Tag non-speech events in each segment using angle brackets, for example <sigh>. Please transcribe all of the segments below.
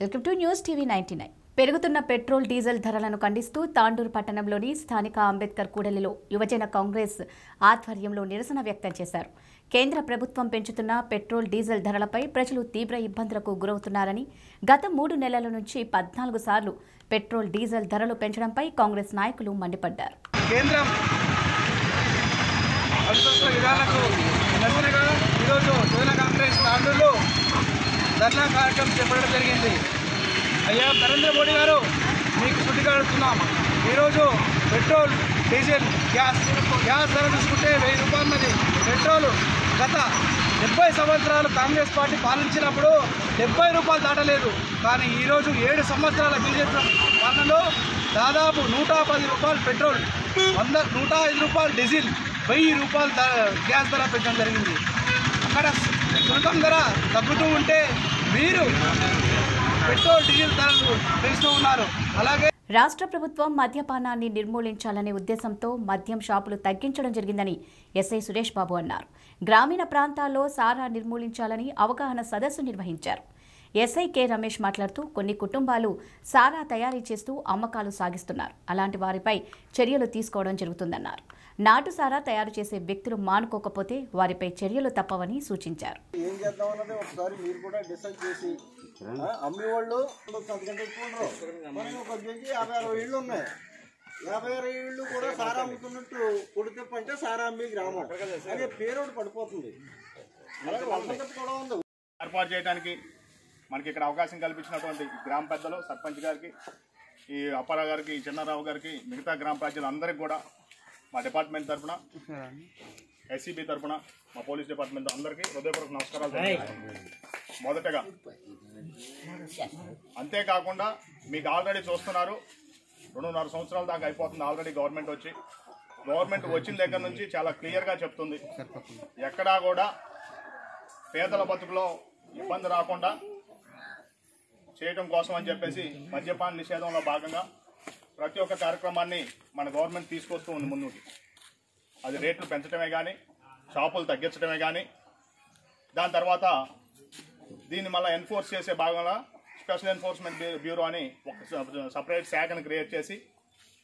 Welcome to news TV ninety nine. పెరుగుతున్న petrol diesel ధరలను ఖండిస్తూ తాండూరు పట్టణంలోని స్థానిక అంబేద్కర్ కూడలిలో యువజన కాంగ్రెస్ ఆధ్వర్యంలో నిరసన వ్యక్తం చేశారు. కేంద్ర ప్రభుత్వం పెంచుతున్న పెట్రోల్ డీజిల్ ధరలపై ప్రజలు తీవ్ర ఇబ్బందులకు గురవుతున్నారని గత మూడు నెలల నుంచి పద్నాలుగు సార్లు పెట్రోల్ డీజిల్ ధరలు పెంచడంపై కాంగ్రెస్ నాయకులు మండిపడ్డారు. కేంద్రం కాంగ్రెస్ ధర్నా కార్యక్రమం చేపట్టడం జరిగింది. అయ్యా నరేంద్ర మోడీ గారు మీకు శుద్ధిగా ఈరోజు పెట్రోల్ డీజిల్ గ్యాస్ గ్యాస్ ధర తీసుకుంటే వెయ్యి రూపాయలది పెట్రోల్ గత డెబ్బై సంవత్సరాలు కాంగ్రెస్ పార్టీ పాలించినప్పుడు డెబ్బై రూపాయలు దాటలేదు. కానీ ఈరోజు ఏడు సంవత్సరాల బీజేపీ పాలనలో దాదాపు నూట పది రూపాయలు పెట్రోల్ వంద నూట ఐదు రూపాయలు డీజిల్ వెయ్యి రూపాయలు గ్యాస్ ధర పెంచడం జరిగింది. అక్కడ సులకం ధర తగ్గుతూ ఉంటే మీరు పెట్రోల్ డీజిల్ ధరలు పెంచుతూ ఉన్నారు. అలాగే రాష్ట్ర ప్రభుత్వం మద్యపానాన్ని నిర్మూలించాలనే ఉద్దేశంతో మద్యం షాపులు తగ్గించడం జరిగిందని ఎస్ఐ సురేష్ బాబు అన్నారు. గ్రామీణ ప్రాంతాల్లో సారా నిర్మూలించాలని అవగాహన సదస్సు నిర్వహించారు. ఎస్ఐ కె రమేష్ మాట్లాడుతూ కొన్ని కుటుంబాలు సారా తయారీ చేస్తూ అమ్మకాలు సాగిస్తున్నారు. అలాంటి వారిపై చర్యలు తీసుకోవడం జరుగుతుందన్నారు. నాటు సారా తయారు చేసే వ్యక్తులు మానుకోకపోతే వారిపై చర్యలు తప్పవని సూచించారు. ఏం చేద్దాం అన్నది ఒకసారి మీరు కూడా డిసైడ్ చేసి అమ్మేవాళ్ళు యాభై అరవై ఇళ్ళు ఉన్నాయి. యాభై అరవై ఇళ్ళు కూడా సారా అమ్ముతున్నట్టు పొడితెప్ప అంటే సారా అమ్మే గ్రామం. అదే పేరు ఒకటి పడిపోతుంది ఏర్పాటు చేయడానికి మనకి ఇక్కడ అవకాశం కల్పించినటువంటి గ్రామ పెద్దలు సర్పంచ్ గారికి ఈ అప్పారావు గారికి ఈ చిన్నారావు గారికి మిగతా గ్రామ ప్రజలందరికీ కూడా మా డిపార్ట్మెంట్ తరఫున ఎస్సీబీ తరఫున మా పోలీస్ డిపార్ట్మెంట్ అందరికీ హృదయపూర్వక నమస్కారాలు. మొదటగా అంతేకాకుండా మీకు ఆల్రెడీ చూస్తున్నారు రెండున్నర సంవత్సరాల దాకా అయిపోతుంది ఆల్రెడీ గవర్నమెంట్ వచ్చి. గవర్నమెంట్ వచ్చిన దగ్గర నుంచి చాలా క్లియర్గా చెప్తుంది. ఎక్కడా కూడా పేదల బతుకులో ఇబ్బంది రాకుండా చేయడం కోసం అని చెప్పేసి మద్యపాన నిషేధంలో భాగంగా ప్రతి ఒక్క కార్యక్రమాన్ని మన గవర్నమెంట్ తీసుకొస్తూ ఉంది ముందుకి. అది రేట్లు పెంచడమే కానీ షాపులు తగ్గించడమే కానీ దాని తర్వాత దీన్ని మళ్ళీ ఎన్ఫోర్స్ చేసే భాగంలో స్పెషల్ ఎన్ఫోర్స్మెంట్ బ్యూరో అని ఒక సపరేట్ శాఖను క్రియేట్ చేసి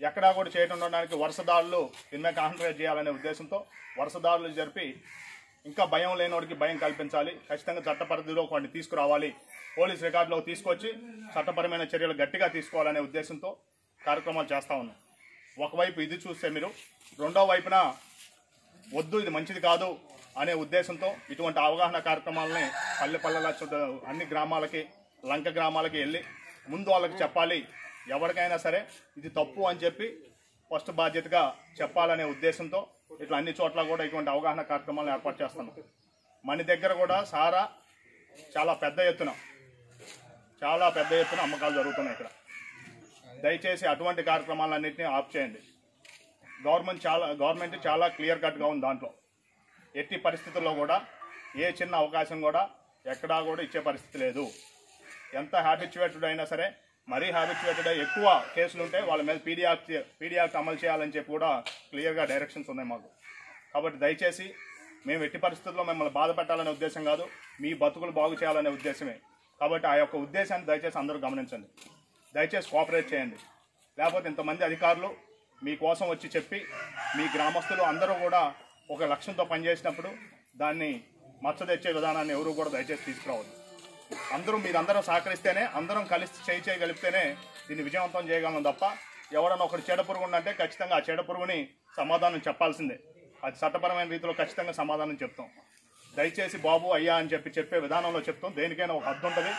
ఎక్కడా కూడా చేయడం ఉండడానికి వరుసదారులు ఇన్మే కాన్సన్ట్రేట్ చేయాలనే ఉద్దేశంతో వరుసదారులు జరిపి ఇంకా భయం లేనివాడికి భయం కల్పించాలి. ఖచ్చితంగా చట్ట పరిధిలో కొన్ని తీసుకురావాలి. పోలీస్ రికార్డులో తీసుకొచ్చి చట్టపరమైన చర్యలు గట్టిగా తీసుకోవాలనే ఉద్దేశంతో కార్యక్రమాలు చేస్తూ ఉన్నాం. ఒకవైపు ఇది చూస్తే మీరు రెండో వైపున వద్దు ఇది మంచిది కాదు అనే ఉద్దేశంతో ఇటువంటి అవగాహన కార్యక్రమాలని పల్లె పల్లెల అన్ని గ్రామాలకి లంక గ్రామాలకి వెళ్ళి ముందు వాళ్ళకి చెప్పాలి. ఎవరికైనా సరే ఇది తప్పు అని చెప్పి ఫస్ట్ బాధ్యతగా చెప్పాలనే ఉద్దేశంతో ఇట్లా అన్ని చోట్ల కూడా ఇటువంటి అవగాహన కార్యక్రమాలను ఏర్పాటు చేస్తున్నాం మన దగ్గర కూడా సారా చాలా పెద్ద ఎత్తున చాలా పెద్ద ఎత్తున అమ్మకాలు జరుగుతున్నాయి ఇక్కడ. దయచేసి అటువంటి కార్యక్రమాలన్నింటినీ ఆఫ్ చేయండి. గవర్నమెంట్ చాలా గవర్నమెంట్ చాలా క్లియర్ కట్గా ఉంది దాంట్లో. ఎట్టి పరిస్థితుల్లో కూడా ఏ చిన్న అవకాశం కూడా ఎక్కడా కూడా ఇచ్చే పరిస్థితి లేదు. ఎంత హ్యాబిచ్యువేటెడ్ అయినా సరే మరీ హ్యాబిచ్యువేటెడ్ ఎక్కువ కేసులు ఉంటే వాళ్ళ మీద పీడియాక్ట్ పీడియాక్ట్ అమలు చేయాలని చెప్పి కూడా క్లియర్గా డైరెక్షన్స్ ఉన్నాయి మాకు. కాబట్టి దయచేసి మేము ఎట్టి పరిస్థితుల్లో మిమ్మల్ని బాధ పెట్టాలనే ఉద్దేశం కాదు మీ బతుకులు బాగు చేయాలనే ఉద్దేశమే. కాబట్టి ఆ యొక్క ఉద్దేశాన్ని దయచేసి అందరూ గమనించండి. దయచేసి కోఆపరేట్ చేయండి. లేకపోతే ఇంతమంది అధికారులు మీకోసం వచ్చి చెప్పి మీ గ్రామస్తులు అందరూ కూడా ఒక లక్ష్యంతో పనిచేసినప్పుడు దాన్ని మచ్చ తెచ్చే విధానాన్ని ఎవరు కూడా దయచేసి తీసుకురావద్దు. అందరూ మీరందరం సహకరిస్తేనే అందరం కలిసి చేయి చేయగలిగితేనే దీన్ని విజయవంతం చేయగలం తప్ప ఎవడన్నా ఒకటి చెడ పురుగు ఉందంటే ఖచ్చితంగా ఆ చెడ పురుగుని సమాధానం చెప్పాల్సిందే. అది చట్టపరమైన రీతిలో ఖచ్చితంగా సమాధానం చెప్తాం. దయచేసి బాబు అయ్యా అని చెప్పి చెప్పే విధానంలో చెప్తాం. దేనికైనా ఒక హద్దు ఉంటుంది.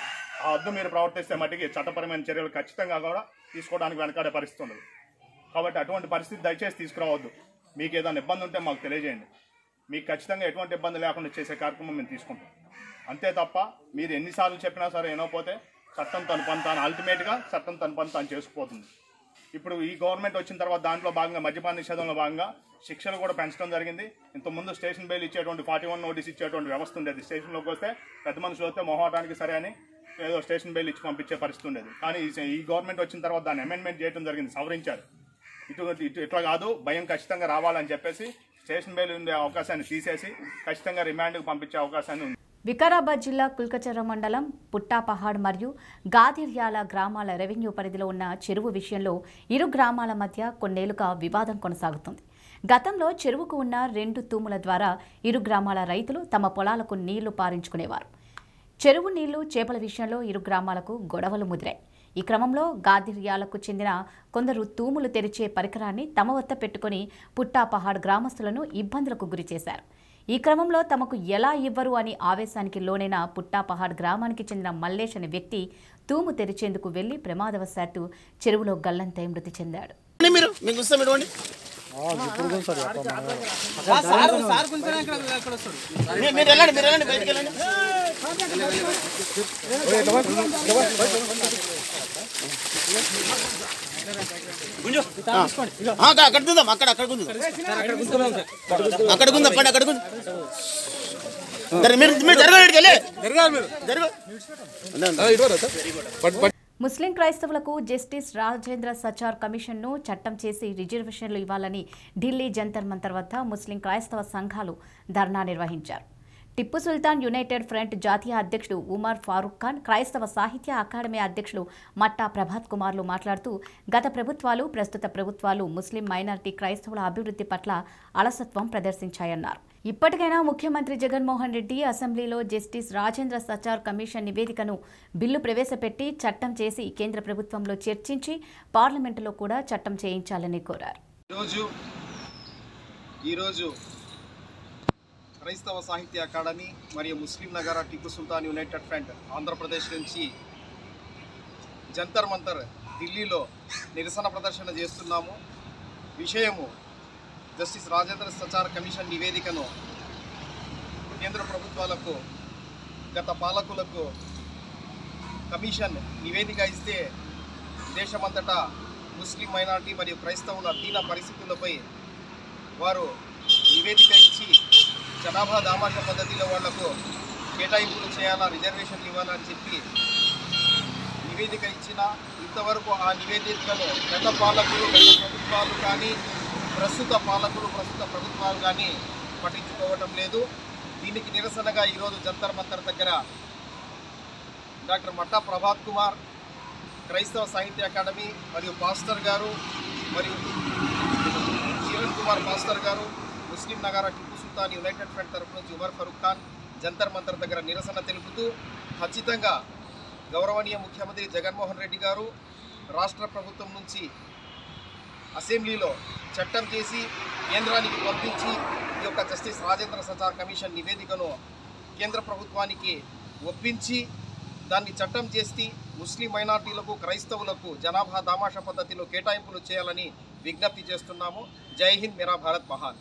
ఆ అద్దు మీరు ప్రవర్తిస్తే మట్టికి చట్టపరమైన చర్యలు ఖచ్చితంగా కూడా తీసుకోవడానికి వెనకాడే పరిస్థితి ఉండదు కాబట్టి అటువంటి పరిస్థితి దయచేసి తీసుకురావద్దు. మీకు ఏదైనా ఇబ్బంది ఉంటే మాకు తెలియజేయండి. మీకు ఖచ్చితంగా ఎటువంటి ఇబ్బంది లేకుండా చేసే కార్యక్రమం మేము తీసుకుంటాం. అంతే తప్ప మీరు ఎన్నిసార్లు చెప్పినా సరే వినకపోతే చట్టం తన పని తాను అల్టిమేట్గా చట్టం తన పని తాను చేసుకుపోతుంది. ఇప్పుడు ఈ గవర్నమెంట్ వచ్చిన తర్వాత దాంట్లో భాగంగా మద్యపాన నిషేధంలో భాగంగా శిక్షలు కూడా పెంచడం జరిగింది. ఇంతకుముందు స్టేషన్ బెయిల్ ఇచ్చేటువంటి ఫార్టీ వన్ నోటీస్ ఇచ్చేటువంటి వ్యవస్థ ఉండేది. స్టేషన్లోకి వస్తే పెద్ద మనుషులు వస్తే మొహమాటానికి సరే అని ఏదో స్టేషన్ బెయిల్ ఇచ్చి పంపించే పరిస్థితి ఉండేది. కానీ ఈ- గవర్నమెంట్ వచ్చిన తర్వాత దాన్ని అమెండ్మెంట్ చేయడం జరిగింది సవరించారు. ఇటు ఇటు ఇట్లా కాదు భయం ఖచ్చితంగా రావాలని చెప్పేసి స్టేషన్ బెయిల్ ఉండే అవకాశాన్ని తీసేసి ఖచ్చితంగా రిమాండ్కు పంపించే అవకాశాన్ని ఉంది. వికారాబాద్ జిల్లా కుల్కచర్ర మండలం పుట్టాపహాడ్ మరియు గాదిర్యాల గ్రామాల రెవెన్యూ పరిధిలో ఉన్న చెరువు విషయంలో ఇరు గ్రామాల మధ్య కొన్నేళ్ళుగా వివాదం కొనసాగుతుంది. గతంలో చెరువుకు ఉన్న రెండు తూముల ద్వారా ఇరు గ్రామాల రైతులు తమ పొలాలకు నీళ్ళు పారించుకునేవారు. చెరువు నీళ్ళు చేపల విషయంలో ఇరు గ్రామాలకు గొడవలు ముదిరాయి. ఈ క్రమంలో గాదిర్యాలకు చెందిన కొందరు తూములు తెరిచే పరికరాన్ని తమ వద్ద పెట్టుకుని పుట్టాపహాడ్ గ్రామస్తులను ఇబ్బందులకు గురిచేశారు ఈ క్రమంలో తమకు ఎలా ఇవ్వరు అని ఆవేశానికి లోనైన పుట్టాపహాడ్ గ్రామానికి చెందిన మల్లేష్ అనే వ్యక్తి తూము తెరిచేందుకు వెళ్ళి ప్రమాదవశాత్తు చెరువులో గల్లంతై మృతి చెందాడు. మీరు వెళ్ళండి మీరు వెళ్ళండి బయటికి వెళ్ళండి. అక్కడ అక్కడ గుందాం అక్కడ అక్కడ గుందాం అక్కడ గుందాం పడి అక్కడ జర- మీరు మీరు జరగండి వెళ్ళి. జరగ ముస్లిం క్రైస్తవులకు జస్టిస్ రాజేంద్ర సచార్ కమిషన్ను చట్టం చేసి రిజర్వేషన్లు ఇవ్వాలని ఢిల్లీ జంతర్ మంతర్ వద్ద ముస్లిం క్రైస్తవ సంఘాలు ధర్నా నిర్వహించారు. టిప్పు సుల్తాన్ యునైటెడ్ ఫ్రంట్ జాతీయ అధ్యక్షుడు ఉమర్ ఫారూక్ ఖాన్ క్రైస్తవ సాహిత్య అకాడమీ అధ్యక్షులు మట్టా ప్రభాత్ కుమార్లు మాట్లాడుతూ గత ప్రభుత్వాలు ప్రస్తుత ప్రభుత్వాలు ముస్లిం మైనారిటీ క్రైస్తవుల అభివృద్ధి పట్ల అలసత్వం ప్రదర్శించాయన్నారు. ఇప్పటికైనా ముఖ్యమంత్రి జగన్మోహన్ రెడ్డి అసెంబ్లీలో జస్టిస్ రాజేంద్ర సచార్ కమిషన్ నివేదికను బిల్లు ప్రవేశపెట్టి చట్టం చేసి కేంద్ర ప్రభుత్వంలో చర్చించి పార్లమెంటులో కూడా చట్టం చేయించాలని కోరారు. ఈరోజు ఈరోజు క్రైస్తవ సాహిత్య అకాడమీ మరియు ముస్లిం నగర టిప్పు సుల్తాన్ యునైటెడ్ ఫ్రంట్ ఆంధ్రప్రదేశ్ నుంచి జంతర్ మంతర్ ఢిల్లీలో నిరసన ప్రదర్శన చేస్తున్నాము. విషయము జస్టిస్ రాజేంద్ర సచార్ కమిషన్ నివేదికను కేంద్ర ప్రభుత్వాలకు గత పాలకులకు కమిషన్ నివేదిక ఇస్తే దేశమంతటా ముస్లిం మైనార్టీ మరియు క్రైస్తవుల దీన పరిస్థితులపై వారు నివేదిక ఇచ్చి జనాభా దామాష పద్ధతిలో వాళ్ళకు కేటాయింపులు చేయాలా రిజర్వేషన్లు ఇవ్వాలని చెప్పి నివేదిక ఇచ్చిన ఇంతవరకు ఆ నివేదికను గత పాలకులు గత ప్రభుత్వాలు కానీ ప్రస్తుత పాలకులు ప్రస్తుత ప్రభుత్వాలు కానీ పట్టించుకోవటం లేదు. దీనికి నిరసనగా ఈరోజు జంతర్ మంతర్ దగ్గర డాక్టర్ మట్టా ప్రభాత్ కుమార్ క్రైస్తవ సాహిత్య అకాడమీ మరియు పాస్టర్ గారు మరియు కిరణ్ కుమార్ మాస్టర్ గారు ముస్లిం నగర టిప్పు సుల్తాన్ యునైటెడ్ ఫ్రంట్ తరఫు నుంచి ఉమర్ ఫరూక్ ఖాన్ జంతర్ మంతర్ దగ్గర నిరసన తెలుపుతూ ఖచ్చితంగా గౌరవనీయ ముఖ్యమంత్రి జగన్మోహన్ రెడ్డి గారు రాష్ట్ర ప్రభుత్వం నుంచి అసెంబ్లీలో చట్టం చేసి కేంద్రానికి పంపించి ఈ యొక్క జస్టిస్ రాజేంద్ర సచార్ కమిషన్ నివేదికను కేంద్ర ప్రభుత్వానికి ఒప్పించి దాన్ని చట్టం చేసి ముస్లిం మైనార్టీలకు క్రైస్తవులకు జనాభా దామాషా పద్ధతిలో కేటాయింపులు చేయాలని విజ్ఞప్తి చేస్తున్నాము. జై హింద్ మేరా భారత్ మహాన్.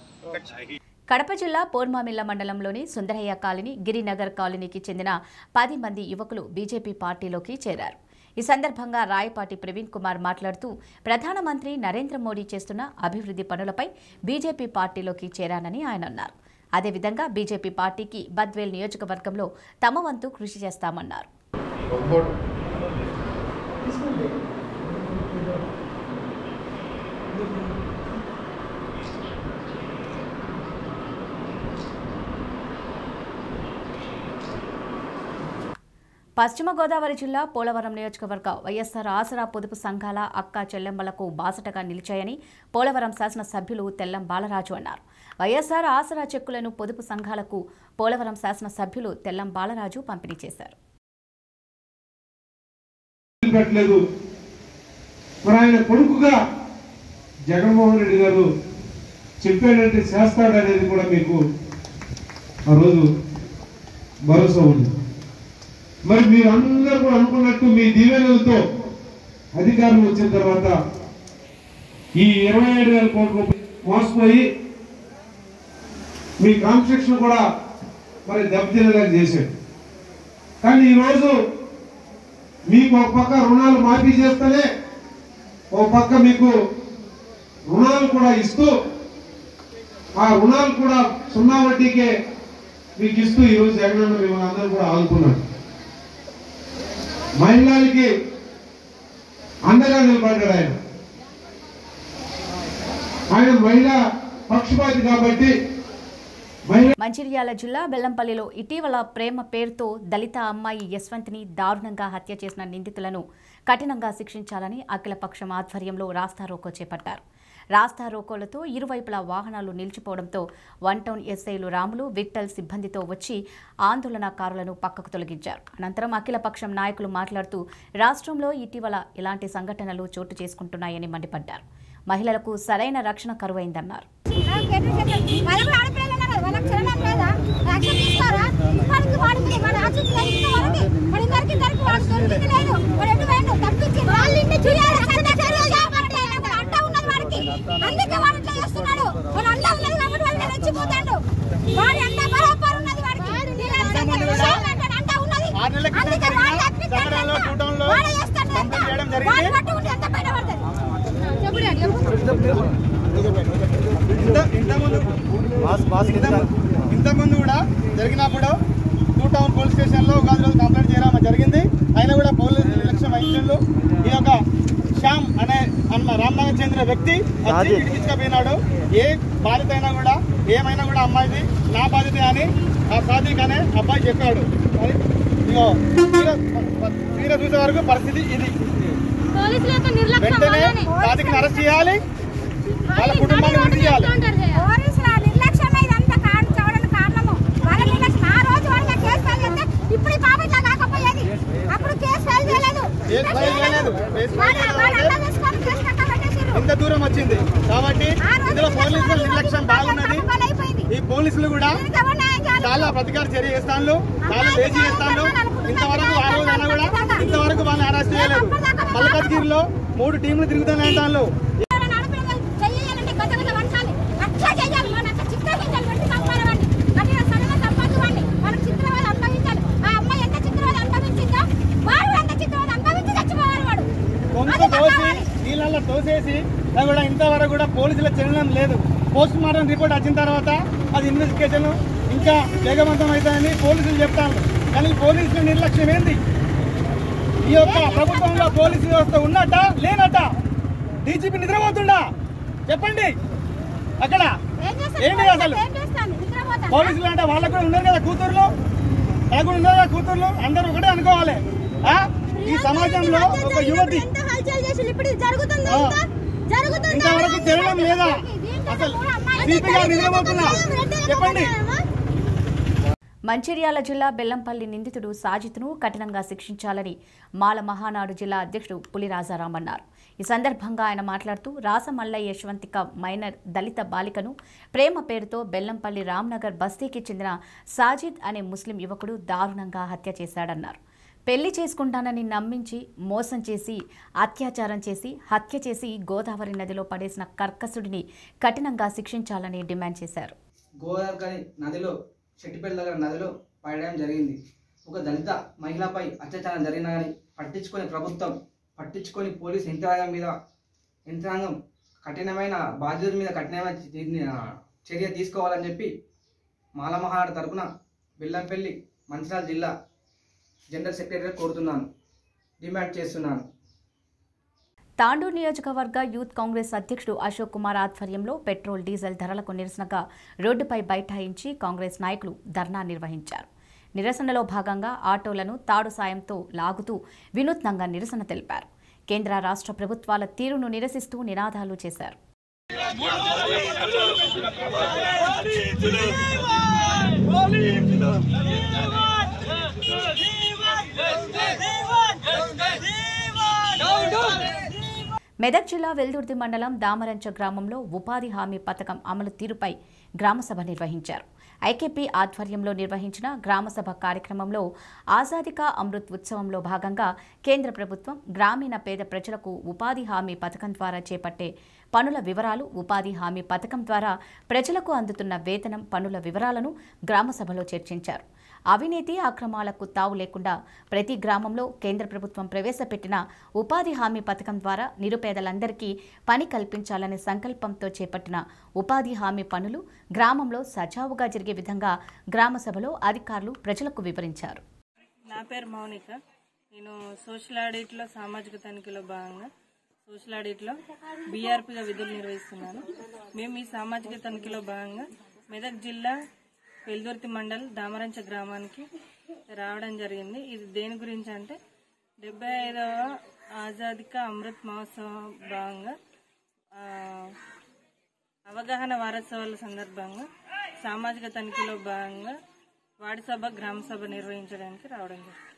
కడప జిల్లా పోర్మామిల్ల మండలంలోని సుందరయ్య కాలనీ గిరినగర్ కాలనీకి చెందిన పది మంది యువకులు బీజేపీ పార్టీలోకి చేరారు. ఈ సందర్భంగా రాయపాటి ప్రవీణ్ కుమార్ మాట్లాడుతూ ప్రధానమంత్రి నరేంద్ర మోడీ చేస్తున్న అభివృద్ధి పనులపై బీజేపీ పార్టీలోకి చేరానని ఆయన అన్నారు. అదేవిధంగా బీజేపీ పార్టీకి బద్వేల్ నియోజకవర్గంలో తమ వంతు కృషి చేస్తామన్నారు. పశ్చిమ గోదావరి జిల్లా పోలవరం నియోజకవర్గ వైఎస్సార్ ఆసరా పొదుపు సంఘాల అక్క చెల్లెమ్మలకు బాసటగా నిలిచాయని పోలవరం శాసనసభ్యులు తెల్లం బాలరాజు అన్నారు. వైఎస్సార్ ఆసరా చెక్కులను పొదుపు సంఘాలకు పోలవరం శాసనసభ్యులు తెల్లం బాలరాజు పంపిణీ చేశారు. కొడుకుగా జగన్మోహన్ రెడ్డి గారు చెప్పాడంటే చేస్తాడనేది కూడా మీకు ఆ రోజు భరోసా ఉంది. మరి మీరు అందరూ కూడా అనుకున్నట్టు మీ దీవెనలతో అధికారం వచ్చిన తర్వాత ఈ ఇరవై ఏడు వేల కోట్ల మోసపోయి మీ కాన్స్ట్రక్షన్ కూడా మరి దెబ్బతినేలా చేశాడు. కానీ ఈరోజు మీకు ఒక పక్క రుణాలు మాఫీ చేస్తేనే ఒక పక్క మీకు రుణాలు కూడా ఇస్తూ ఆ రుణాలు కూడా సున్నా వడ్డీకే మీకు ఇస్తూ ఈరోజు జగనన్న మిమ్మల్ని అందరూ కూడా ఆదుకున్నాడు మహిళలకి అండగా నిలబడ్డాడు ఆయన. ఆయన మహిళా పక్షపాతి కాబట్టి మంచిర్యాల జిల్లా బెల్లంపల్లిలో ఇటీవల ప్రేమ పేరుతో దళిత అమ్మాయి యశ్వంత్ని దారుణంగా హత్య చేసిన నిందితులను కఠినంగా శిక్షించాలని అఖిలపక్షం ఆధ్వర్యంలో రాస్తారోకో చేపట్టారు. రాస్తా రోకోలతో ఇరువైపులా వాహనాలు నిలిచిపోవడంతో వన్ టౌన్ ఎస్ఐలు రాములు విట్టల్ సిబ్బందితో వచ్చి ఆందోళనకారులను పక్కకు తొలగించారు. అనంతరం అఖిలపక్షం నాయకులు మాట్లాడుతూ రాష్ట్రంలో ఇటీవల ఇలాంటి సంఘటనలు చోటు చేసుకుంటున్నాయని మండిపడ్డారు. మహిళలకు సరైన రక్షణ కరువైందన్నారు. వాళ్ళకు అందుకే వాడు ఇట్లా చేస్తున్నాడు. వాడు ఉన్నది కాబట్టి వాడు రెచ్చిపోతాడు వాడి అంట బరాబర్ ఉన్నది వాడికి. ఉన్నది. అందుకే వాడు తప్పిస్తాడు అంట. వాడే చేస్తాడు. వాడు పట్టు ఉంటే చెప్పు ఇంతకుముందు కూడా జరిగినప్పుడు టూ టౌన్ పోలీస్ స్టేషన్లో ఒక రోజు కంప్లైంట్ చేయడం జరిగింది. అయినా కూడా పోలీసు నిర్లక్ష్యం వహించండు ఈ యొక్క శ్యామ్ అనే రామ్నగర్ చెందిన వ్యక్తి తీసుకుపోయినాడు. ఏ బాధిత అయినా కూడా ఏమైనా కూడా అమ్మాయిది నా బాధిత అని ఆ సాదిక్ అనే అబ్బాయి చెప్పాడు. తీరా- చూసే వరకు పరిస్థితి ఇది. వెంటనే. సాదిక్ని అరెస్ట్ చేయాలి. వాళ్ళ కుటుంబాన్ని చేయాలి. చేస్తే ఇప్పుడు పాప ఇట్లా కాకపోయేది. అప్పుడు కేసు ఫైల్ చేయలేదు. కేసు ఫైల్ చేయలేదు. కేసు ఫైల్ వాళ్ళ- వాళ్ళ అంతా తీసుకొని కేసు కట్ట పెట్టేసిర్రు. ఇంత దూరం వచ్చింది. కాబట్టి ఇందులో పోలీసుల నిర్లక్ష్యం బాగున్నది. ఈ పోలీసులు కూడా? చాలా ప్రతికార చర్య చేస్తాను చాలా లేజీ చేస్తాను ఇంతవరకు ఆ రోజు అయినా కూడా ఇంతవరకు వాళ్ళని అరెస్ట్ చేయలేదు. మల్కజ్గిరిలో మూడు టీంలు తిరుగుతున్నాయి దానిలో ఎవరైనా ఆడపిల్లలు చెయ్యాలంటే గత గత వంచాలి. అట్లా చెయ్యాలి. మన అట్లా చిత్రహింసలు పెట్టి చంపాలి వాడిని. అట్లా సడన్గా చంపొద్దు వాడిని. మనకు చిత్రవద అనుభవించాలి. ఆ అమ్మాయి ఎంత చిత్రవద అనుభవించిందో, వాడు అంత చిత్రవద అనుభవించి చచ్చిపోవాలి వాడు. కొంత అది తోసి కావాలి. నీళ్ళల్లో తోసేసి అది కూడా ఇంతవరకు కూడా పోలీసుల చలనం లేదు పోస్ట్ మార్టం రిపోర్ట్ వచ్చిన తర్వాత అది ఇన్వెస్టిగేషన్ ఇంకా వేగవంతం అవుతుందని పోలీసులు చెప్తాను కానీ పోలీసుల నిర్లక్ష్యం ఏంది? ఈ యొక్క ప్రభుత్వంలో పోలీసు వ్యవస్థ ఉన్నట్ట లేనట్ట? డీజీపీ నిద్రపోతుండా? చెప్పండి. అక్కడ? ఏంటి అసలు. పోలీసులు అంటే వాళ్ళకు కూడా ఉన్నారు కదా కూతుర్లు? వాళ్ళకు కూడా ఉన్నారు కదా కూతుర్లు? అందరూ ఒకటే అనుకోవాలి? ఈ సమాజంలో ఒక యువతి? ఇంతవరకు తెలియడం లేదా? అసలు సిపి గారు నిద్రపోతున్నా. చెప్పండి. మంచిర్యాల జిల్లా బెల్లంపల్లి నిందితుడు సాజిత్ను కఠినంగా శిక్షించాలని మాల మహానాడు జిల్లా అధ్యక్షుడు పులిరాజారాం అన్నారు. ఈ సందర్భంగా ఆయన మాట్లాడుతూ రాసమల్ల యశ్వంతిక మైనర్ దళిత బాలికను ప్రేమ పేరుతో బెల్లంపల్లి రామ్నగర్ బస్తీకి చెందిన సాజిద్ అనే ముస్లిం యువకుడు దారుణంగా హత్య చేశాడన్నారు. పెళ్ళి చేసుకుంటానని నమ్మించి మోసం చేసి అత్యాచారం చేసి హత్య చేసి గోదావరి నదిలో పడేసిన కర్కసుడిని కఠినంగా శిక్షించాలని డిమాండ్ చేశారు. గోదావరి నదిలో చెట్టుపేట దగ్గర నదిలో పడడం జరిగింది. ఒక దళిత మహిళపై అత్యాచారం జరిగినా కానీ పట్టించుకొని ప్రభుత్వం పట్టించుకొని పోలీస్ యంత్రాంగం మీద యంత్రాంగం కఠినమైన బాధ్యతల మీద కఠినమైన చర్య- తీసుకోవాలని చెప్పి మాలమహానాడు తరపున బెల్లంపల్లి మంచిర్యాల జిల్లా జనరల్ సెక్రటరీ కోరుతున్నాను. డిమాండ్ చేస్తున్నాను. తాండూరు నియోజకవర్గ యూత్ కాంగ్రెస్ అధ్యక్షుడు అశోక్ కుమార్ ఆధ్వర్యంలో పెట్రోల్ డీజిల్ ధరలకు నిరసనగా రోడ్డుపై బైఠాయించి కాంగ్రెస్ నాయకులు ధర్నా నిర్వహించారు నిరసనలో భాగంగా ఆటోలను తాడు సాయంతో లాగుతూ వినూత్నంగా నిరసన తెలిపారు కేంద్ర రాష్ట్ర ప్రభుత్వాల తీరును నిరసిస్తూ నినాదాలు చేశారు మెదక్ జిల్లా వెల్దుర్తి మండలం దామరంచ గ్రామంలో ఉపాధి హామీ పథకం అమలు తీరుపై గ్రామసభ నిర్వహించారు. ఐకేపీ ఆధ్వర్యంలో నిర్వహించిన గ్రామసభ కార్యక్రమంలో ఆజాదికా అమృత్ ఉత్సవంలో భాగంగా కేంద్ర ప్రభుత్వం గ్రామీణ పేద ప్రజలకు ఉపాధి హామీ పథకం ద్వారా చేపట్టే పనుల వివరాలు ఉపాధి హామీ పథకం ద్వారా ప్రజలకు అందుతున్న వేతనం పనుల వివరాలను గ్రామసభలో చర్చించారు. అవినీతి అక్రమాలకు తావు లేకుండా ప్రతి గ్రామంలో కేంద్ర ప్రభుత్వం ప్రవేశపెట్టిన ఉపాధి హామీ పథకం ద్వారా నిరుపేదలందరికీ పని కల్పించాలనే సంకల్పంతో చేపట్టిన ఉపాధి హామీ పనులు గ్రామంలో సజావుగా జరిగే విధంగా గ్రామ సభలో అధికారులు ప్రజలకు వివరించారు. నా పేరు మౌనిక. నేను సోషల్ ఆడిట్లో సామాజిక తనిఖీలో భాగంగా సోషల్ ఆడిట్లో బీఆర్పీగా విధులు నిర్వహిస్తున్నాను. మేము ఈ సామాజిక తనిఖీలో భాగంగా మెదక్ జిల్లా వెల్దుర్తి మండల్ దామరంచ గ్రామానికి రావడం జరిగింది. ఇది దేని గురించి అంటే డెబ్బై ఐదవ ఆజాదిక అమృత్ మహోత్సవం భాగంగా అవగాహన వారోత్సవాల సందర్భంగా సామాజిక తనిఖీలో భాగంగా వార్డు సభ గ్రామ సభ నిర్వహించడానికి రావడం జరిగింది.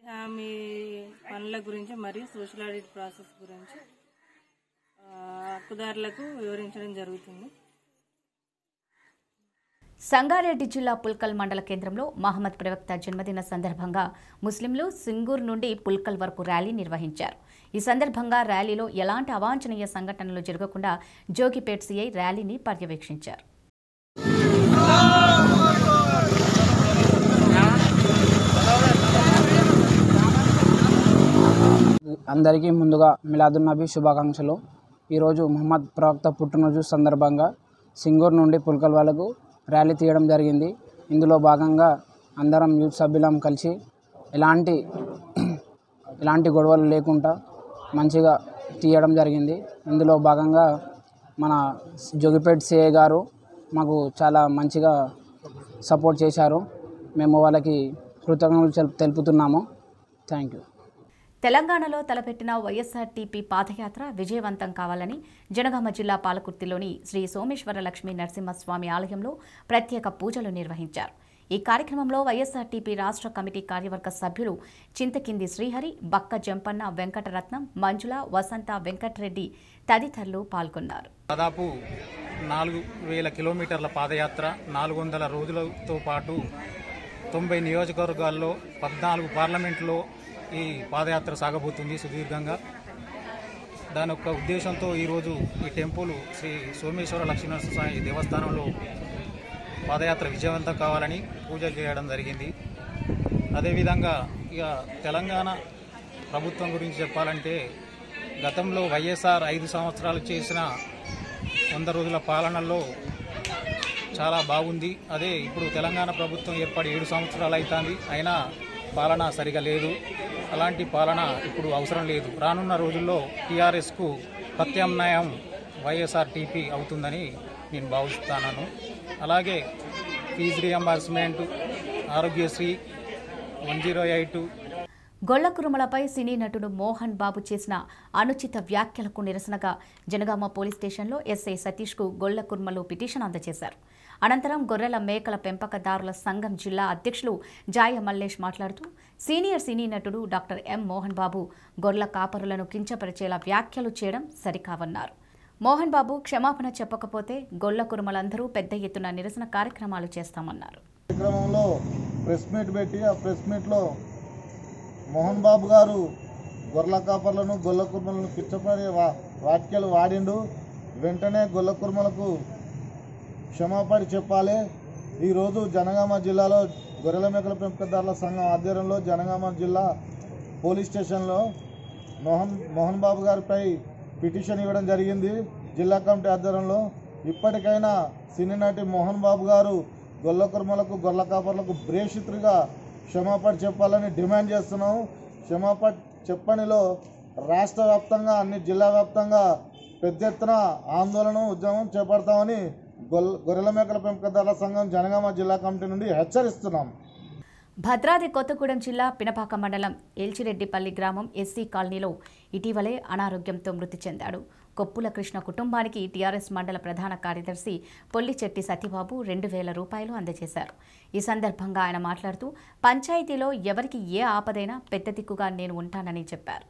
హామీ పనుల గురించి మరియు సోషల్ ఆడిట్ ప్రాసెస్ గురించి హక్కుదారులకు వివరించడం జరుగుతుంది. సంగారెడ్డి జిల్లా పుల్కల్ మండల కేంద్రంలో మహమ్మద్ ప్రవక్త జన్మదిన సందర్భంగా ముస్లింలు సింగూర్ నుండి పుల్కల్ వరకు ర్యాలీ నిర్వహించారు. ఈ సందర్భంగా ర్యాలీలో ఎలాంటి అవాంఛనీయ సంఘటనలు జరగకుండా జోగిపేట్ సిఐ ర్యాలీని పర్యవేక్షించారు. అందరికీ ముందుగా మిలాదున్నబీ శుభాకాంక్షలు. ఈరోజు మహమ్మద్ ప్రవక్త పుట్టినరోజు సందర్భంగా సింగూర్ నుండి పుల్కల్ వాళ్ళకు ర్యాలీ తీయడం జరిగింది. ఇందులో భాగంగా అందరం యూత్ సభ్యులం కలిసి ఎలాంటి <clears throat> ఎలాంటి గొడవలు లేకుండా మంచిగా తీయడం జరిగింది. ఇందులో భాగంగా మన జోగిపేట్ సిఏ గారు మాకు చాలా మంచిగా సపోర్ట్ చేశారు. మేము వాళ్ళకి కృతజ్ఞతలు తెలుపుతున్నాము. Thank you. తెలంగాణలో తలపెట్టిన వైఎస్ఆర్టీపీ పాదయాత్ర విజయవంతం కావాలని జనగామ జిల్లా పాలకుర్తిలోని శ్రీ సోమేశ్వర లక్ష్మీ నరసింహస్వామి ఆలయంలో ప్రత్యేక పూజలు నిర్వహించారు. ఈ కార్యక్రమంలో వైఎస్ఆర్టీపీ రాష్ట్ర కమిటీ కార్యవర్గ సభ్యులు చింతకింది శ్రీహరి బక్క జంపన్న వెంకటరత్నం మంజుల వసంత వెంకటరెడ్డి తదితరులు పాల్గొన్నారు. దాదాపు నాలుగు వేల కిలోమీటర్ల పాదయాత్ర నాలుగు వందల రోజులతో పాటు తొంభై నియోజకవర్గాల్లో పద్నాలుగు పార్లమెంట్లో ఈ పాదయాత్ర సాగబోతుంది సుదీర్ఘంగా. దాని యొక్క ఉద్దేశంతో ఈరోజు ఈ టెంపుల్ శ్రీ సోమేశ్వర లక్ష్మీనరసింహ స్వామి దేవస్థానంలో పాదయాత్ర విజయవంతం కావాలని పూజలు చేయడం జరిగింది. అదేవిధంగా ఇక తెలంగాణ ప్రభుత్వం గురించి చెప్పాలంటే గతంలో వైఎస్ఆర్ ఐదు సంవత్సరాలు చేసిన వంద రోజుల పాలనలో చాలా బాగుంది. అదే ఇప్పుడు తెలంగాణ ప్రభుత్వం ఏర్పడి ఏడు సంవత్సరాలు అవుతుంది. అయినా పాలన సరిగా లేదు. అలాంటి పాలన ఇప్పుడు అవసరం లేదు. రానున్న రోజుల్లో టీఆర్ఎస్కు ప్రత్యామ్నాయం వైఎస్ఆర్టీపీ అవుతుందని నేను భావిస్తున్నాను. అలాగే fee reimbursement Aarogyasri one zero eight గొల్లకురుమలపై సినీ నటుడు మోహన్ బాబు చేసిన అనుచిత వ్యాఖ్యలకు నిరసనగా జనగామ పోలీస్ స్టేషన్లో ఎస్ఐ సతీష్కు గొల్లకుర్మలు పిటిషన్ అందజేశారు. అనంతరం గొర్రెల మేకల పెంపకదారుల సంఘం జిల్లా అధ్యక్షులు జాయ మల్లేష్ మాట్లాడుతూ సీనియర్ సినీ నటుడు డాక్టర్ ఎం మోహన్ బాబు గొర్రెల కాపరులను కించపరిచేలా వ్యాఖ్యలు చేయడం సరికావన్నారు. మోహన్ బాబు క్షమాపణ చెప్పకపోతే గొల్ల కురుమలందరూ పెద్ద ఎత్తున నిరసన కార్యక్రమాలు చేస్తామన్నారు. కార్యక్రమంలో ప్రెస్ మీట్ పెట్టి ఆ ప్రెస్ మీట్లో మోహన్ బాబు గారు గొర్రెల కాపర్లను గొల్ల కుర్మలను కిచ్చపడే వా వాక్యాలు వాడిండు. వెంటనే గొల్ల కుర్మలకు క్షమాపణ చెప్పాలి. ఈరోజు జనగామ జిల్లాలో గొర్రెల మేకల పెంపకదారుల సంఘం ఆధ్వర్యంలో జనగామ జిల్లా పోలీస్ స్టేషన్లో మోహన్ మోహన్ బాబు గారిపై పిటిషన్ ఇవ్వడం జరిగింది. జిల్లా కమిటీ ఆధ్వర్యంలో ఇప్పటికైనా సినీనటి మోహన్ బాబు గారు గొల్ల కుర్మలకు గొల్ల కాపర్లకు బ్రేషితులుగా క్షమాపణ చెప్పాలని డిమాండ్ చేస్తున్నాం. క్షమాపణ చెప్పనిలో రాష్ట్ర వ్యాప్తంగా అన్ని జిల్లా వ్యాప్తంగా పెద్ద ఎత్తున ఆందోళన ఉద్యమం చేపడతామని గొర్రెల మేకల పెంపకదారుల సంఘం జనగామ జిల్లా కమిటీ నుండి హెచ్చరిస్తున్నాం. భద్రాద్రి కొత్తగూడెం జిల్లా పినపాక మండలం ఏల్చిరెడ్డిపల్లి గ్రామం ఎస్సీ కాలనీలో ఇటీవలే అనారోగ్యంతో మృతి చెందాడు. కొప్పుల కృష్ణ కుటుంబానికి టీఆర్ఎస్ మండల ప్రధాన కార్యదర్శి పొల్లిచెట్టి సత్యబాబు రెండు వేల రూపాయలు అందజేశారు. ఈ సందర్భంగా ఆయన మాట్లాడుతూ పంచాయతీలో ఎవరికి ఏ ఆపదైనా పెద్ద దిక్కుగా నేను ఉంటానని చెప్పారు.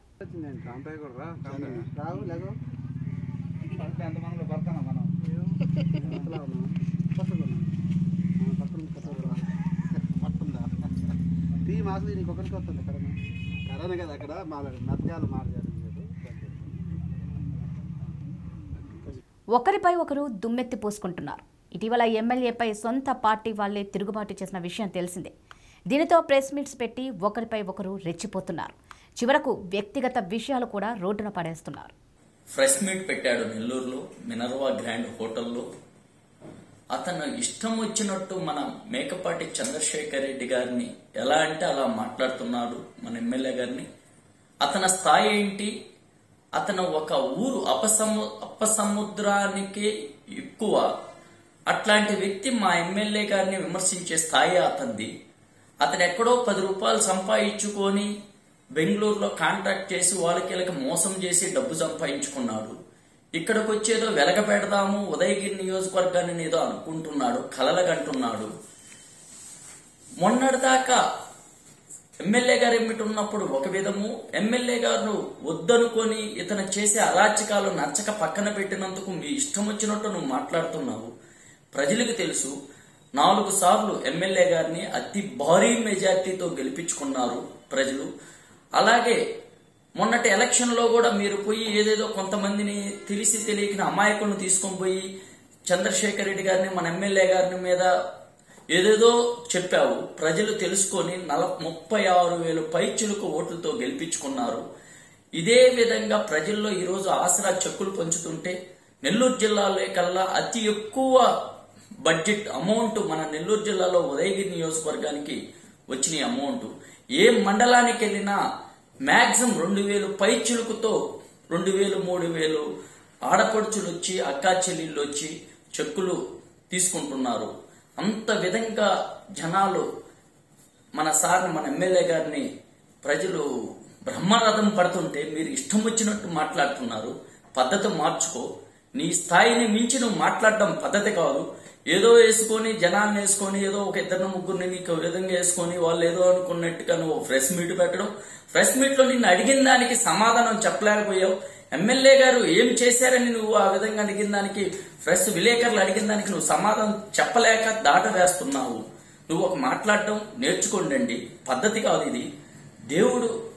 టీ మాకు నీకు ఒకరికి వస్తుంది కరోనా కరోనా కదా అక్కడ మా నత్యాలు మార్చారు ఒకరిపై ఒకరు దుమ్మెత్తి పోసుకుంటున్నారు. ఇటీవల ఎమ్మెల్యేపై సొంత పార్టీ వాళ్ళే తిరుగుబాటు చేసిన విషయం తెలిసిందే. దీనితో ప్రెస్ మీట్స్ పెట్టి ఒకరిపై ఒకరు రెచ్చిపోతున్నారు. చివరకు వ్యక్తిగత విషయాలు కూడా రోడ్డున పడేస్తున్నారు. ఫ్రెష్ మీట్ పెట్టాడు నెల్లూరులో మినర్వా గ్రాండ్ హోటల్లో. అతను ఇష్టం వచ్చినట్టు మన మేకపాటి చంద్రశేఖర్ రెడ్డి గారిని ఎలా అంటే అలా మాట్లాడుతున్నాడు మన ఎమ్మెల్యే గారిని. అతని స్థాయి ఏంటి? అతను ఒక ఊరు అపసము అపసముద్రానికి ఎక్కువ. అట్లాంటి వ్యక్తి మా ఎమ్మెల్యే గారిని విమర్శించే స్థాయి అతనిది. అతను ఎక్కడో పది రూపాయలు సంపాదించుకొని బెంగళూరులో కాంట్రాక్ట్ చేసి వాళ్ళకి వీళ్ళకి మోసం చేసి డబ్బు సంపాదించుకున్నాడు. ఇక్కడికి వచ్చేదో వెలగ పెడదాము ఉదయగిరి నియోజకవర్గాన్ని ఏదో అనుకుంటున్నాడు కలలగంటున్నాడు. మొన్నటిదాకా ఎమ్మెల్యే గారు ఎమ్మిటి ఉన్నప్పుడు ఒక విధము ఎమ్మెల్యే గారు వద్దనుకొని ఇతను చేసే అరాచకాలు నచ్చక పక్కన పెట్టినందుకు మీ ఇష్టం వచ్చినట్టు నువ్వు మాట్లాడుతున్నావు. ప్రజలకు తెలుసు నాలుగు సార్లు ఎమ్మెల్యే గారిని అతి భారీ మెజార్టీతో గెలిపించుకున్నారు ప్రజలు. అలాగే మొన్నటి ఎలక్షన్లో కూడా మీరు పోయి ఏదేదో కొంతమందిని తెలిసి తెలియక అమాయకులను తీసుకొని పోయి చంద్రశేఖర్ రెడ్డి గారిని మన ఎమ్మెల్యే గారిని మీద ఏదేదో చెప్పావు. ప్రజలు తెలుసుకొని నల ముప్పై ఆరు వేలు పైచులకు ఓట్లతో గెలిపించుకున్నారు. ఇదే విధంగా ప్రజల్లో ఈరోజు ఆసరా చెక్కులు పంచుతుంటే నెల్లూరు జిల్లాలో కల్లా అతి ఎక్కువ బడ్జెట్ అమౌంట్ మన నెల్లూరు జిల్లాలో ఉదయగిరి నియోజకవర్గానికి వచ్చిన అమౌంట్. ఏ మండలానికి వెళ్ళినా మ్యాక్సిమం రెండు వేలు పై చిలుకుతో రెండు వేలు మూడు వేలు ఆడపడుచులు వచ్చి అక్కా చెల్లెళ్ళు వచ్చి చెక్కులు తీసుకుంటున్నారు. అంత విధంగా జనాలు మన సార్ని మన ఎమ్మెల్యే గారిని ప్రజలు బ్రహ్మరథం పడుతుంటే మీరు ఇష్టం వచ్చినట్టు మాట్లాడుతున్నారు. పద్ధతి మార్చుకో. నీ స్థాయిని మించి నువ్వు మాట్లాడడం పద్ధతి కాదు. ఏదో వేసుకొని జనాన్ని వేసుకొని ఏదో ఒక ఇద్దరు ముగ్గురిని నీకు విధంగా వేసుకొని వాళ్ళు ఏదో అనుకున్నట్టుగా నువ్వు ఫ్రెష్ మీట్ పెట్టడం. ఫ్రెష్ మీట్లో నిన్ను అడిగిన దానికి సమాధానం చెప్పలేకపోయావు. ఎమ్మెల్యే గారు ఏం చేశారని నువ్వు ఆ విధంగా అడిగిన దానికి ఫ్రెష్ విలేకరులు అడిగిన దానికి నువ్వు సమాధానం చెప్పలేక దాట వేస్తున్నావు నువ్వు ఒక మాట్లాడటం నేర్చుకోండి పద్ధతి కాదు ఇది. దేవుడు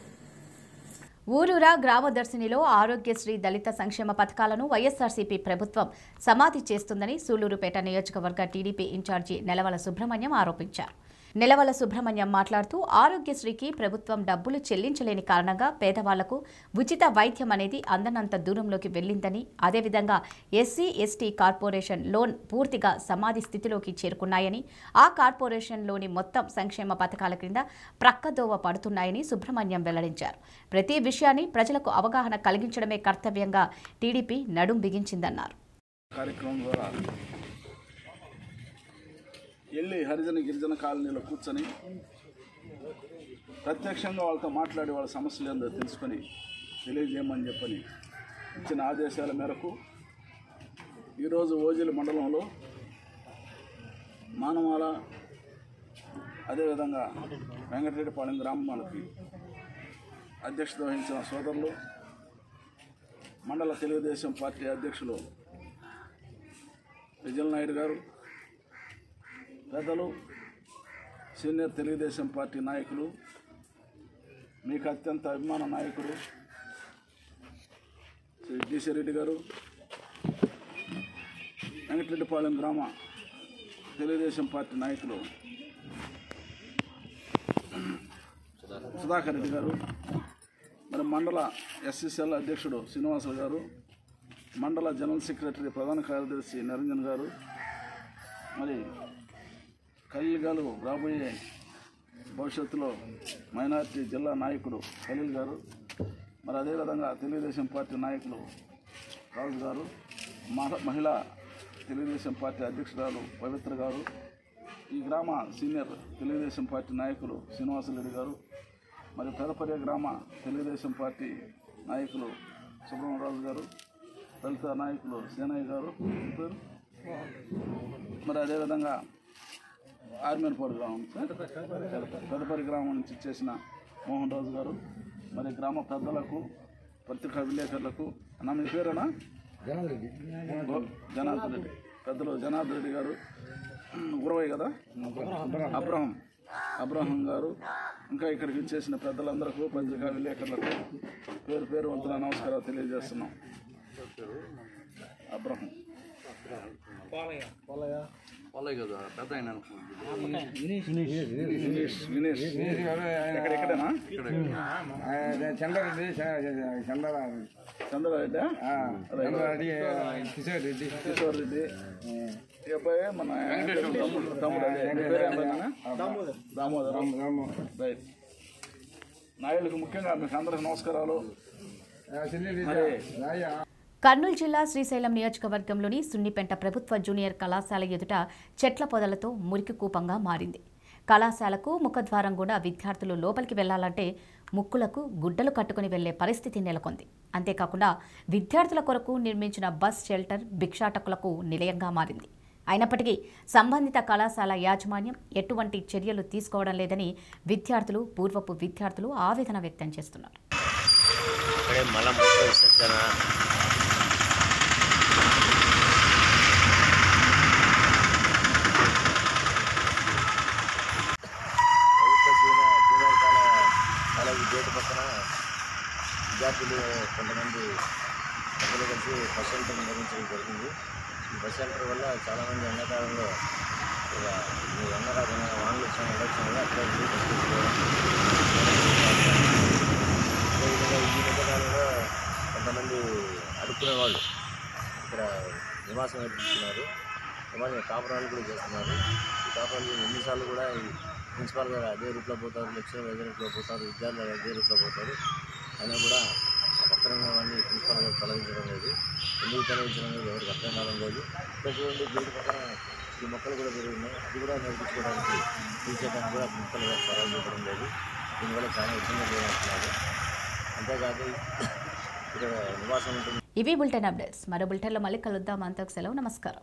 ఊరూరా గ్రామదర్శినిలో ఆరోగ్యశ్రీ దళిత సంక్షేమ పథకాలను వైఎస్ఆర్సీపీ ప్రభుత్వం సమాధి చేస్తుందని సూలూరుపేట నియోజకవర్గ టీడీపీ ఇన్ఛార్జి నెలవల సుబ్రహ్మణ్యం ఆరోపించారు. నెలవల సుబ్రహ్మణ్యం మాట్లాడుతూ ఆరోగ్యశ్రీకి ప్రభుత్వం డబ్బులు చెల్లించలేని కారణంగా పేదవాళ్ళకు ఉచిత వైద్యం అనేది అందనంత దూరంలోకి వెళ్ళిందని అదేవిధంగా ఎస్సీ ఎస్టీ కార్పొరేషన్ లోన్ పూర్తిగా సమాధి స్థితిలోకి చేరుకున్నాయని ఆ కార్పొరేషన్లోని మొత్తం సంక్షేమ పథకాల క్రింద ప్రక్కదోవ పడుతున్నాయని సుబ్రహ్మణ్యం వెల్లడించారు. ప్రతి విషయాన్ని ప్రజలకు అవగాహన కలిగించడమే కర్తవ్యంగా టీడీపీ నడుం బిగించిందన్నారు. వెళ్ళి హరిజన గిరిజన కాలనీలో కూర్చొని ప్రత్యక్షంగా వాళ్ళతో మాట్లాడి వాళ్ళ సమస్యలు ఏందో తెలుసుకొని తెలియజేయమని చెప్పని ఇచ్చిన ఆదేశాల మేరకు ఈరోజు ఓజిలి మండలంలో మానవాల అదేవిధంగా వెంకటరెడ్డిపాలెం గ్రామాలకి అధ్యక్షత వహించిన సోదరులు మండల తెలుగుదేశం పార్టీ అధ్యక్షులు విజయనాయుడు గారు పెద్దలు సీనియర్ తెలుగుదేశం పార్టీ నాయకులు మీకు అత్యంత అభిమాన నాయకుడు శ్రీ డిసి రెడ్డి గారు వెంకటరెడ్డిపాలెం గ్రామ తెలుగుదేశం పార్టీ నాయకులు సుధాకర్ రెడ్డి గారు మరి మండల ఎస్ఎస్ఎల్ అధ్యక్షుడు శ్రీనివాసులు గారు మండల జనరల్ సెక్రటరీ ప్రధాన కార్యదర్శి నిరంజన్ గారు మరి ఖలీల్ గారు రాబోయే భవిష్యత్తులో మైనార్టీ జిల్లా నాయకుడు ఖలీల్ గారు మరి అదేవిధంగా తెలుగుదేశం పార్టీ నాయకులు రాజు గారు మహిళా తెలుగుదేశం పార్టీ అధ్యక్షురాలు పవిత్ర గారు ఈ గ్రామ సీనియర్ తెలుగుదేశం పార్టీ నాయకులు శ్రీనివాసరెడ్డి గారు మరి పెదపర్య గ్రామ తెలుగుదేశం పార్టీ నాయకులు సుబ్రహ్మరాజు గారు దళిత నాయకులు సేనయ్య గారు పేరు? మరి అదేవిధంగా ఆర్మీనపాడు గ్రామం. పెదపరి గ్రామం నుంచి చేసిన మోహన్ రాజు గారు మరి గ్రామ పెద్దలకు పత్రికా విలేకరులకు అన్న మీ పేరేనా? గో- జనార్దన్ రెడ్డి. పెద్దలు జనార్దన్ రెడ్డి గారు. గురవయ్య కదా? అబ్రహం. అబ్రహం. గారు. ఇంకా ఇక్కడికి చేసిన పెద్దలందరికీ పత్రికా విలేకరులకు పేరు పేరు వంతున నమస్కారాలు తెలియజేస్తున్నాం. అబ్రహం. వాళ్ళే కదా పెద్ద ఆయన చంద్రారెడ్డి చంద్రారెడ్డి చంద్రారెడ్డి చంద్రారెడ్డి కిషోర్ రెడ్డి. కిషోర్ రెడ్డి. అబ్బాయి మన తమ్ముడు తమ్ముడు? దామోదరం. రైట్ నాయుళ్ళకి ముఖ్యంగా మీకు అందరికి నమస్కారాలు. కర్నూలు జిల్లా శ్రీశైలం నియోజకవర్గంలోని సున్నిపెంట ప్రభుత్వ జూనియర్ కళాశాల ఎదుట చెట్ల పొదలతో మురికి కూపంగా మారింది. కళాశాలకు ముఖద్వారం కూడా విద్యార్థులు లోపలికి వెళ్ళాలంటే ముక్కులకు గుడ్డలు కట్టుకుని వెళ్ళే పరిస్థితి నెలకొంది. అంతేకాకుండా విద్యార్థుల కొరకు నిర్మించిన బస్ షెల్టర్ భిక్షాటకులకు నిలయంగా మారింది. అయినప్పటికీ సంబంధిత కళాశాల యాజమాన్యం ఎటువంటి చర్యలు తీసుకోవడం లేదని విద్యార్థులు పూర్వపు విద్యార్థులు ఆవేదన వ్యక్తం చేస్తున్నారు ఇక్కడే మలమూత్ర విసర్జన ప్రభుత్వ junior junior college college gate పక్కన విద్యార్థులు కొంతమంది పెద్దలు కలిసి బస్ షెల్టర్ నిర్మించడం జరిగింది. ఈ బస్ షెల్టర్ వల్ల చాలామంది ఎండాకాలంలో ఇక మీ ఎండాకాలం వానలు వచ్చిన ఎండొచ్చిన వల్ల అక్కడ వెళ్ళి బస్ అదేవిధంగా ఈ మధ్యకాలంలో కొంతమంది అడుక్కునే వాళ్ళు ఇక్కడ నివాసం ఏర్పడుతున్నారు. అలాగే కాపురాలు కూడా చేస్తున్నారు. ఈ కాపురాలు ఎన్నిసార్లు కూడా ఈ ప్రిన్సిపాల్ గారు అదే రూట్లో పోతారు లెక్చరర్ అదే రూట్లో పోతారు విద్యార్థులు అదే రూట్లో పోతారు. అయినా కూడా ఆ పక్కన ఉన్న ప్రిన్సిపాల్ గారు తొలగించడం లేదు. ఎందుకు తొలగించడం లేదు? ఎవరికి అర్థం కావడం లేదు. ఇక్కడ చూడండి గేటు పక్కన ఈ మొక్కలు కూడా పెరుగున్నాయి అది కూడా నేర్పించుకోవడానికి తీసేయడానికి కూడా ప్రిన్సిపల్ గారు చొరవ చేయడం లేదు. దీనివల్ల చాలా ఇబ్బంది లేదంటున్నారు అంతేకాదు ఇక్కడ నివాసం ఉంటుంది. ఇవి బులెటిన్ అప్డేట్స్. మరో బులెటిన్లో మళ్ళీ కలుద్దాం. అంతకు సెలవు. నమస్కారం.